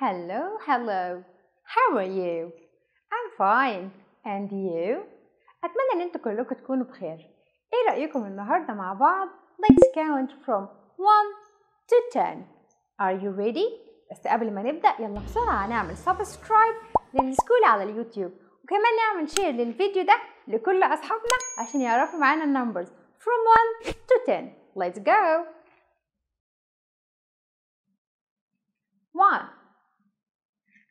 Hello, hello. How are you? I'm fine. And you? أتمنى إن أنتوا كلكم تكونوا بخير. إيه رأيكم النهاردة مع بعض؟ Let's count from 1 to 10. Are you ready? بس قبل ما نبدأ يلا بسرعة نعمل سبسكرايب للسكول على اليوتيوب وكمان نعمل شير للفيديو ده لكل أصحابنا عشان يعرفوا معانا النمبرز from 1 to 10. Let's go! 1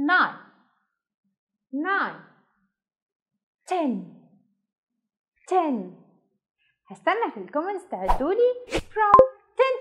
9 9 10 10 هستنى في الكومنتس تعدولي from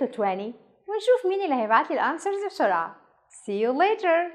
10 to 20 ونشوف مين اللي هيبعت لي الانسرز بسرعة see you later